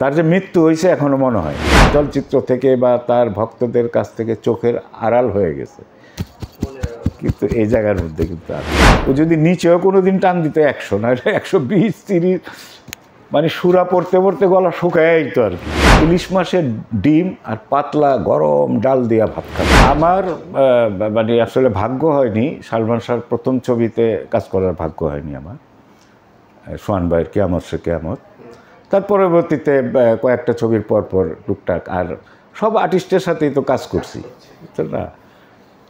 তার যে মৃত্যু হয়েছে এখনও মনে হয় চলচ্চিত্র থেকে বা তার ভক্তদের কাছ থেকে চোখের আড়াল হয়ে গেছে। কিন্তু এই জায়গার মধ্যে কিন্তু আর ও যদি নিচেও কোনো দিন টান দিত একশো না একশো বিশ, তিরিশ মানে সুরা পড়তে পড়তে গলা শুকায় তো আর কি। ইলিশ মাসের ডিম আর পাতলা গরম ডাল দিয়া ভাত খাবে। আমার মানে আসলে ভাগ্য হয়নি, সালমান শাহর প্রথম ছবিতে কাজ করার ভাগ্য হয়নি আমার। সোহান ভাইয়ের কেয়ামত সে কেয়ামত। তার পরবর্তীতে কয়েকটা ছবির পর পর টুকটাক আর সব আর্টিস্টের সাথেই তো কাজ করছি। তো না,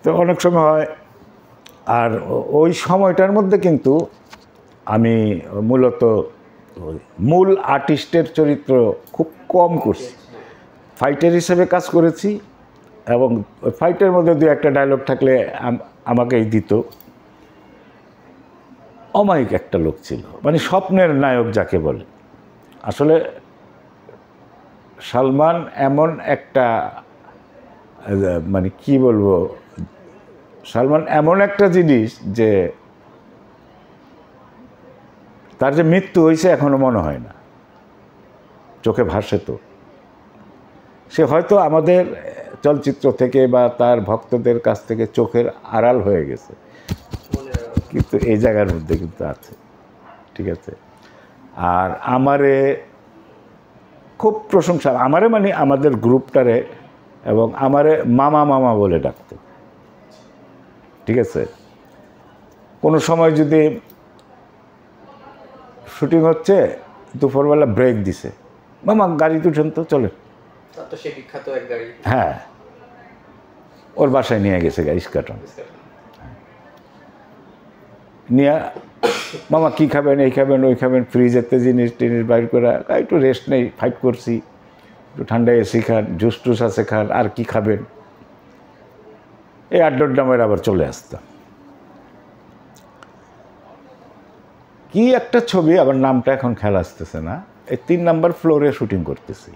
তো অনেক সময় হয়। আর ওই সময়টার মধ্যে কিন্তু আমি মূলত মূল আর্টিস্টের চরিত্র খুব কম করছি। ফাইটার হিসেবে কাজ করেছি এবং ফাইটের মধ্যে দু একটা ডায়লগ থাকলে আমাকেই দিত। অমায়িক একটা লোক ছিল মানে স্বপ্নের নায়ক যাকে বলে। আসলে সালমান এমন একটা মানে কি বলব, সালমান এমন একটা জিনিস যে তার যে মৃত্যু হয়েছে এখনও মনে হয় না। চোখে ভাসে তো। সে হয়তো আমাদের চলচ্চিত্র থেকে বা তার ভক্তদের কাছ থেকে চোখের আড়াল হয়ে গেছে। কিন্তু এই জায়গার মধ্যে কিন্তু আছে, ঠিক আছে? আর আমারে খুব প্রশংসা আমারে মানে আমাদের গ্রুপটারে এবং আমারে মামা মামা বলে ডাকতো। ঠিক আছে? কোনো সময় যদি শুটিং হচ্ছে দুপুরবেলা ব্রেক দিছে। মামা গাড়িতে উঠেন তো চলে তো সে বিখ্যাত হ্যাঁ। ওর বাসায় নিয়ে গেছে গাড়ি কাটন নিয়ে মামা, কী খাবেন, এই খাবেন, ওই খাবেন ফ্রিজেতে জিনিস টিনিস বাইর করে একটু রেস্ট নেই ফাইট করছি। একটু ঠান্ডা এসি খান জুস টুস আছে খান, আর কি খাবেন? এই আড্ডর ডামের আবার চলে আসতাম। কি একটা ছবি, আবার নামটা এখন খেয়াল আসতেছে না। এই তিন নাম্বার ফ্লোরে শুটিং করতেছি।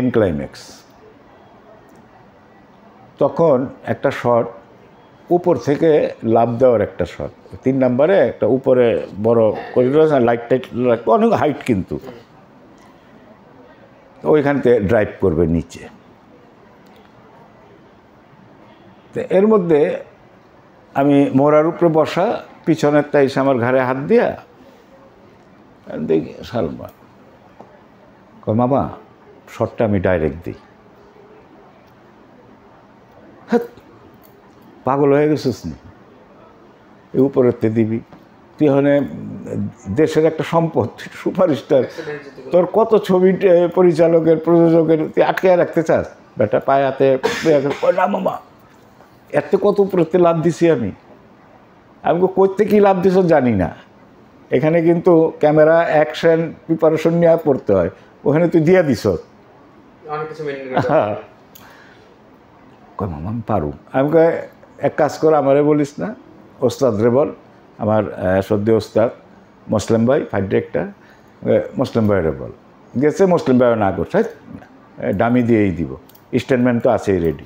এনক্লাইম্যাক্স তখন একটা শট উপর থেকে লাভ দেওয়ার একটা শট। তিন নম্বরে একটা উপরে বড় করিডোর লাইট টাইট রাখবে অনেক হাইট কিন্তু। ওইখান থেকে ড্রাইভ করবে নিচে। তো এর মধ্যে আমি মোড়ার উপরে বসা পিছনের তাই আমার ঘাড়ে হাত দিয়া দেখি সালমান কয়, মামা, শটটা আমি ডাইরেক্ট দিই। হ্যাঁ পাগল হয়ে গেছিস নি? এই উপরেতে দিবি। তুই হলে দেশের একটা সম্পদ সুপারস্টার তোর কত ছবি পরিচালকের প্রযোজকের তুই আটকে রাখতে চাস? বেটা পায়াতে না মামা? এত কত উপরেতে লাভ দিছি আমি? আমি করতে কী লাভ দিছ জানি না। এখানে কিন্তু ক্যামেরা অ্যাকশন প্রিপারেশন নিয়ে পড়তে হয়। ওখানে তুই দিয়ে দিস হ্যাঁ। মামা আমি পারু আমি এক কাজ কর আমারে বলিস না। ওস্তাদ রে বল আমার সদ্য ওস্তাদ মুসলিম ভাই ফাইট ডিরেক্টর মুসলিম ভাইরে বল। গেছে মুসলিম ভাইও না করছে "হ্যাঁ, ডামি দিয়েই দিব। স্টেটমেন্ট তো আছেই রেডি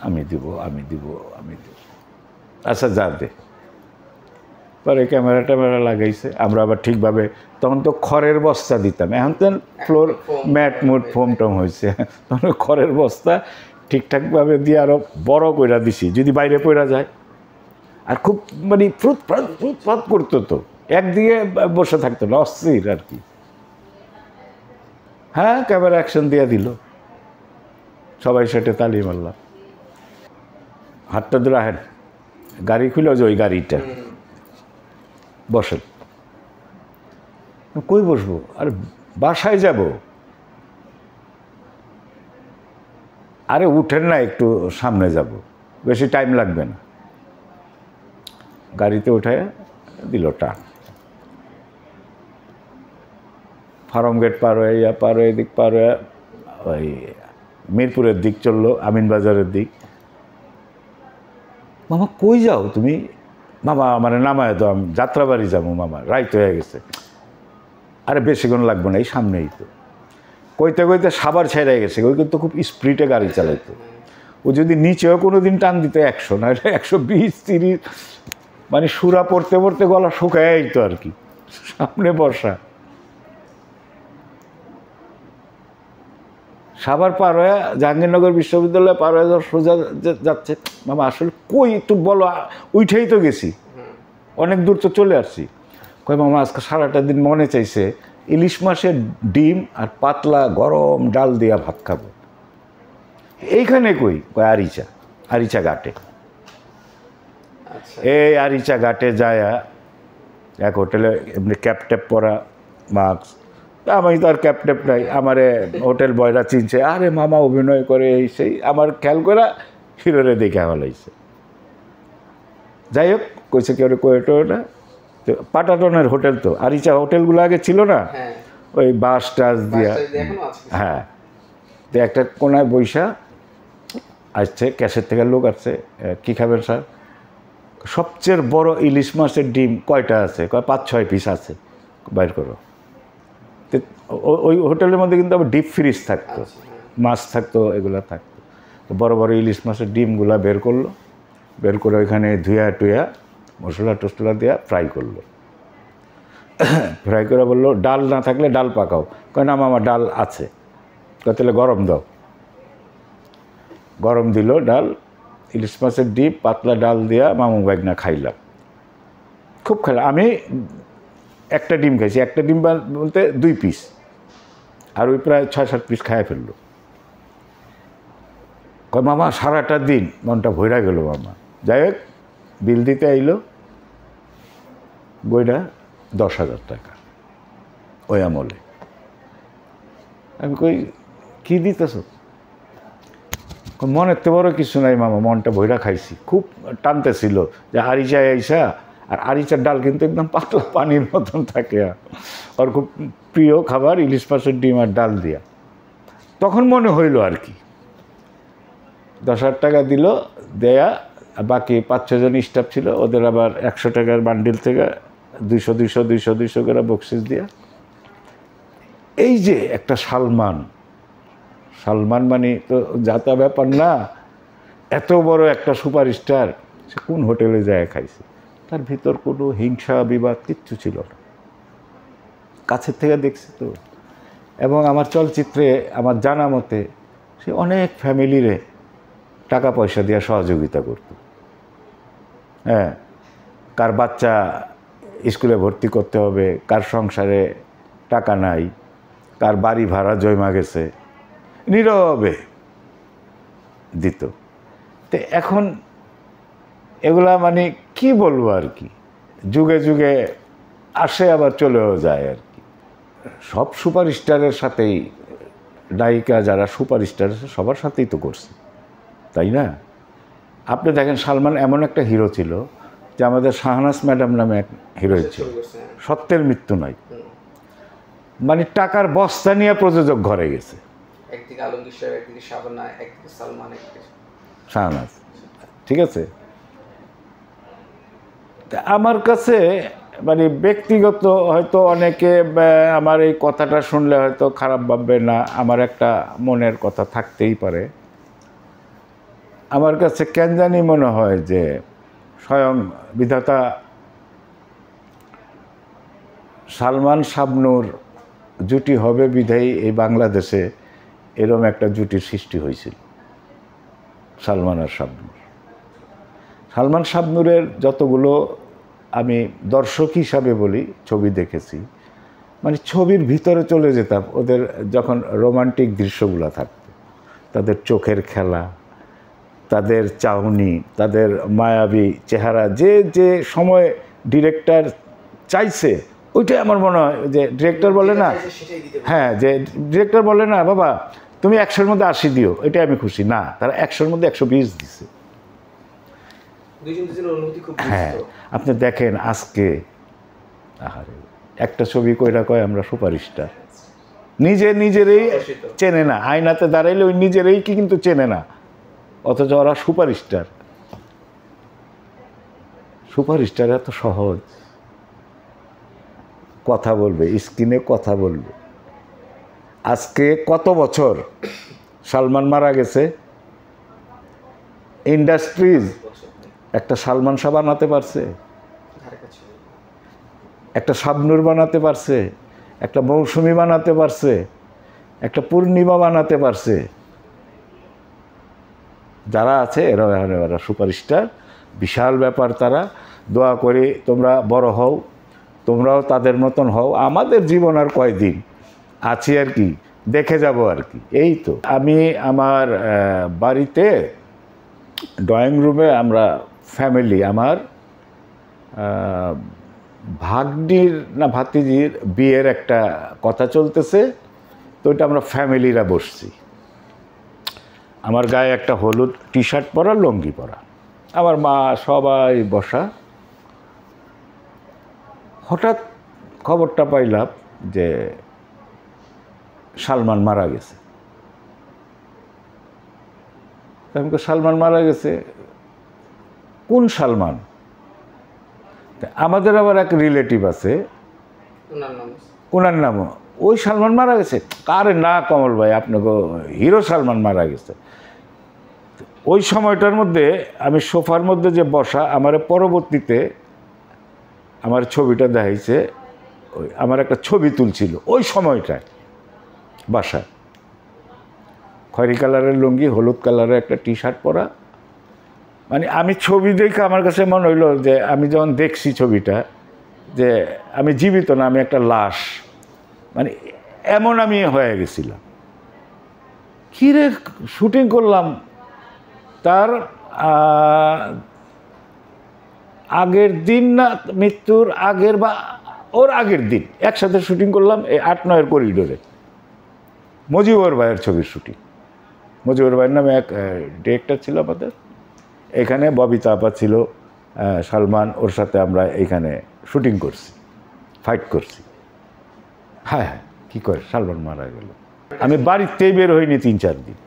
আমি দিব আমি দিব আমি দিব। আচ্ছা যা দে। পরে ক্যামেরা ট্যামেরা লাগাইছে। আমরা আবার ঠিকভাবে তখন তো খড়ের বস্তা দিতাম। এখন তো ফ্লোর ম্যাট মুট ফোম টম হয়েছে তখন খড়ের বস্তা ঠিকঠাকভাবে দিয়ে আরও বড় কইরা দিছি, যদি বাইরে পড়া যায়। আর খুব মানে ফ্রুত ফ্রাত ফ্রাত করতো তো। একদিকে বসে থাকতো না, অস্থির আর কি। হ্যাঁ ক্যামেরা অ্যাকশন দিয়ে দিল। সবাই সেটে তালি মারলাম। হাতটা ধরে আহেন, গাড়ি খুলে যে ওই গাড়িটা। বসেন। কই বসবো? আর বাসায় যাব। আরে উঠেন না, একটু সামনে যাব। বেশি টাইম লাগবে না। গাড়িতে উঠে দিল টান। ফার্ম গেট পার হয়ে, ইয়া পার হয়ে, এদিক পার হয়ে, ওই মিরপুরের দিক চলল আমিনবাজারের দিক। মামা, কই যাও তুমি? মামা মানে নামায় তো আমি যাত্রাবাড়ি যাব, মামা, রাইত হয়ে গেছে। আরে বেশিক্ষণ লাগবে না, এই সামনেই তো। কইতে কইতে সাবার ছেড়ে গেছে। ওই কিন্তু খুব স্পিডে গাড়ি চালাইতো। ও যদি নিচেও কোনো দিন টান দিত, একশো না একশো বিশ, তিরিশ মানে সুরা পড়তে পড়তে গলা শুকায় তো আর কি। সামনে বর্ষা। সাভার পার হয়ে জাহাঙ্গীরনগর বিশ্ববিদ্যালয়ে পার হয়ে সোজা যাচ্ছে, মামা আসলে কই একটু বলো উঠেই তো গেছি। অনেক দূর তো চলে আসছি। কই মামা, আজকে সারাটা দিন মনে চাইছে ইলিশ মাছের ডিম আর পাতলা গরম ডাল দিয়া ভাত খাব। এইখানে কই? কয় আরিচা আরিচা ঘাটে। আচ্ছা। এই আরিচা ঘাটে যায় এক হোটেলে এমনি ক্যাপ ট্যাপ পরা মাস্ক আমি তো আর ক্যাপ ট্যাপ নাই আমারে হোটেল বয়রা চিনছে আরে মামা অভিনয় করে এই সেই আমার খেয়াল করা হিরোরে দেখে হলাইছে। যাই হোক কইছে কেউ কোয়েটো না। তো পাটাটনের হোটেল তো। আরিচা হোটেলগুলো আগে ছিল না? হ্যাঁ। ওই বাস টাস দিয়া। হ্যাঁ। তো একটা কোনায় বৈশা আসছে ক্যাশের থেকে লোক আসছে কি খাবেন স্যার? সবচেয়ে বড় ইলিশ মাছের ডিম কয়টা আছে? কয় পাঁচ ছয় পিস আছে। বাইর করো। ওই হোটেলের মধ্যে কিন্তু আবার ডিপ ফ্রিজ থাকতো। আচ্ছা, হ্যাঁ। মাছ থাকতো এগুলো থাকতো। তো বড় বড় ইলিশ মাছের ডিমগুলা বের করল। বের করে ওইখানে ধুয়া টুয়া মশলা টসলা দেওয়া ফ্রাই করল। ফ্রাই করে বলল, ডাল না থাকলে ডাল পাকাও। কয়, না মামা ডাল আছে। তাহলে গরম দাও। গরম দিল ডাল, ইলিশ মাছের ডিম, পাতলা ডাল দিয়া মামু বাগনা খাইলাম। খুব খেলাম আমি একটা ডিম খাইছি। একটা ডিম বলতে দুই পিস আর ওই প্রায় ছয়, সাত পিস খাইয়ে ফেলল। কয়, মামা, সারাটা দিন মনটা ভৈরা গেল মামা। যাই হোক বিল দিতে আইলো, বইটা দশ হাজার টাকা ওই আমলে। আমি কই, কী দিতেছ? মনের তো বড় কিছু নাই মামা, মনটা ভৈরা খাইছি। খুব টানতেছিল যে আরিচা আইসা, আর আরিচার ডাল কিন্তু একদম পাতলা পানির মতন থাকে। আর খুব প্রিয় খাবার ইলিশ মাছের ডিম আর ডাল দিয়া। তখন মনে হইল আর কি। দশ হাজার টাকা দিল, দেয়া বাকি পাঁচ ছজন স্টাফ ছিল, ওদের আবার একশো টাকার বান্ডিল থেকে দুইশো দুইশো দুইশো দুইশো করে বকশিস দিয়া। এই যে একটা সালমান সালমান মানে তো যাতা ব্যাপার না, এত বড় একটা সুপারস্টার সে কোন হোটেলে যায় খাইছে? তার ভিতর কোনো হিংসা, বিবাদ কিচ্ছু ছিল না। কাছের থেকে দেখছি তো। এবং আমার চলচ্চিত্রে, আমার জানা মতে, সে অনেক ফ্যামিলিরে টাকা পয়সা দিয়ে সহযোগিতা করত। হ্যাঁ কার বাচ্চা স্কুলে ভর্তি করতে হবে, কার সংসারে টাকা নাই, কার বাড়ি ভাড়া জমা গেছে, নীরবে দিত। তো এখন এগুলা মানে কি বলব আর কি? যুগে যুগে আসে আবার চলেও যায় আর কি। সব সুপারস্টারের সাথেই, নায়িকা যারা সুপারস্টার সবার সাথেই তো করছে, তাই না? আপনি দেখেন সালমান এমন একটা হিরো ছিল যে আমাদের শাহনাজ ম্যাডাম নামে এক হিরোইন ছিল। সত্যের মৃত্যু নয়। মানে টাকার বস্তা নিয়ে প্রযোজক ঘরে গেছে। শাহনাজ। ঠিক আছে? তা আমার কাছে মানে ব্যক্তিগত হয়তো অনেকে আমার এই কথাটা শুনলে হয়তো খারাপ ভাববে না। আমার একটা মনের কথা থাকতেই পারে। আমার কাছে কেন জানি মনে হয় যে স্বয়ং বিধাতা সালমান শাবনুর জুটি হবে বিধায়ী এই বাংলাদেশে, এরম একটা জুটির সৃষ্টি হয়েছিল, সালমান আর শাবনুর। সালমান শাবনুরের যতগুলো আমি দর্শক হিসাবে বলি, ছবি দেখেছি মানে ছবির ভিতরে চলে যেতাম, ওদের যখন রোমান্টিক দৃশ্যগুলো থাকতো, তাদের চোখের খেলা তাদের চাহনি তাদের মায়াবী চেহারা যে যে সময় ডিরেক্টর চাইছে ওইটাই আমার মনে হয় যে ডিরেক্টর বলে না। হ্যাঁ যে ডিরেক্টর বলে না বাবা তুমি একশোর মধ্যে আশি দিও এটাই আমি খুশি। না তারা একশোর মধ্যে একশো বিশ দিছে। হ্যাঁ আপনি দেখেন আজকে আহারে একটা ছবি কইরা কয় আমরা সুপারিশটা। নিজে নিজেরই চেনে না আয়নাতে দাঁড়াইলে ওই নিজেরই কি কিন্তু চেনে না। অথচ ওরা সুপারস্টার। সুপারস্টার এত সহজ। কথা বলবে, স্ক্রিনে কথা বলবে। আজকে কত বছর সালমান মারা গেছে? ইন্ডাস্ট্রিজ একটা সালমান শাহ বানাতে পারছে। একটা শাবনুর বানাতে পারছে। একটা মৌসুমি বানাতে পারছে। একটা পূর্ণিমা বানাতে পারছে। যারা আছে, এরা এরা সুপারস্টার। বিশাল ব্যাপার তারা। দোয়া করে তোমরা বড় হও, তোমরাও তাদের মতন হও। আমাদের জীবন আর কয়দিন? আছি আর কি, দেখে যাব আর কি। এই তো। আমি আমার বাড়িতে ড্রয়িং রুমে আমরা ফ্যামিলি আমার ভাগ্নির না, ভাতিজির বিয়ের একটা কথা চলতেছে। তো ওইটা আমরা ফ্যামিলিরা বসছি। আমার গায়ে একটা হলুদ টি শার্ট পরা লুঙ্গি পরা। আমার মা সবাই বসা। হঠাৎ খবরটা পাইলাম যে সালমান মারা গেছে। আমি সালমান মারা গেছে? কোন সালমান? আমাদের আবার এক রিলেটিভ আছে। ওনার নাম ওনার নাম ওই সালমান মারা গেছে। আরে না কমল ভাই, আপনাকে হিরো সালমান মারা গেছে। ওই সময়টার মধ্যে আমি সোফার মধ্যে যে বসা, আমার পরবর্তীতে আমার ছবিটা দেখাইছে, ওই আমার একটা ছবি তুলছিল ওই সময়টায় বাসায়। খয়রি কালারের লুঙ্গি, হলুদ কালারের একটা টি শার্ট পরা। মানে আমি ছবি দেখে আমার কাছে মনে হইল যে, আমি যখন দেখছি ছবিটা, যে আমি জীবিত না, আমি একটা লাশ। মানে এমন আমি হয়ে গেছিলাম। কী রে শুটিং করলাম। তার আগের দিন না, মৃত্যুর আগের বা, ওর আগের দিন একসাথে শুটিং করলাম এই আট নয়ের করিডোরে। মজিবর ভাইয়ের ছবির শুটিং। মজিবর ভাইয়ের নামে এক ডিরেক্টর ছিল আমাদের। এখানে ববিতা আপা ছিল সালমান, ওর সাথে আমরা এইখানে শুটিং করছি ফাইট করছি। হ্যাঁ হ্যাঁ কী করে সালমান মারা গেল। আমি বাড়িতেই বের হইনি তিন চার দিন।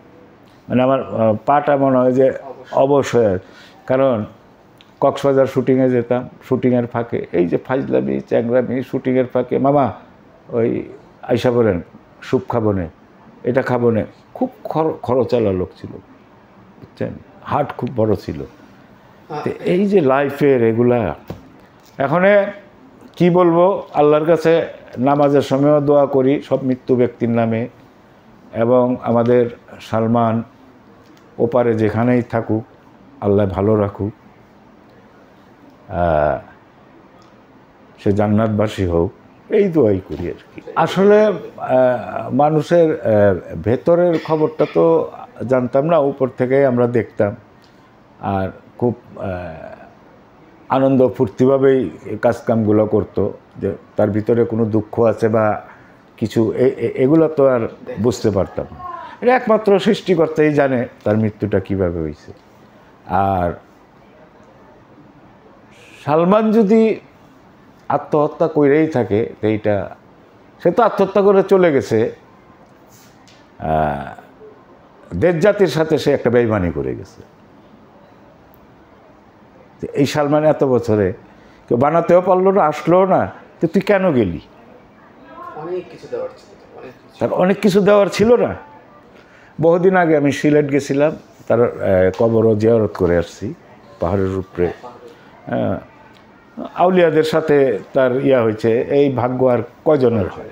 মানে আমার পাটা মনে হয় যে অবশ্যই কারণ কক্সবাজার শুটিংয়ে যেতাম শুটিংয়ের ফাঁকে এই যে ফাইজলামি চ্যাংরামি শুটিংয়ের ফাঁকে মামা ওই আইসা বলেন স্যুপ খাব নে এটা খাব নে খুব খর খরচালা লোক ছিল বুঝছেন? হার্ট খুব বড় ছিল। তো এই যে লাইফের এগুলা এখানে কি বলব? আল্লাহর কাছে নামাজের সময়ও দোয়া করি, সব মৃত্যু ব্যক্তির নামে। এবং আমাদের সালমান ওপারে যেখানেই থাকুক, আল্লাহ ভালো রাখুক। সে জান্নাতবাসী হোক, এই দোয়াই করি আর কি। আসলে মানুষের ভেতরের খবরটা তো জানতাম না, উপর থেকেই আমরা দেখতাম। আর খুব আনন্দ ফুর্তিভাবেই কাজকামগুলো করতো, যে তার ভিতরে কোনো দুঃখ আছে বা কিছু এগুলো তো আর বুঝতে পারতাম না। এটা একমাত্র সৃষ্টিকর্তাই জানে তার মৃত্যুটা কীভাবে হয়েছে। আর সালমান যদি আত্মহত্যা করেই থাকে এইটা, সে তো আত্মহত্যা করে চলে গেছে দেশ জাতির সাথে সে একটা বেইমানি করে গেছে। এই সালমান এত বছরে কেউ বানাতেও পারল না আসলো না তো তুই কেন গেলি? তার অনেক কিছু দেওয়ার ছিল না। বহুদিন আগে আমি সিলেট গেছিলাম তার কবরও জিয়ারত করে আসছি পাহাড়ের উপরে। হ্যাঁ, আউলিয়াদের সাথে তার ইয়া হয়েছে এই ভাগ্য আর কজনের হয়?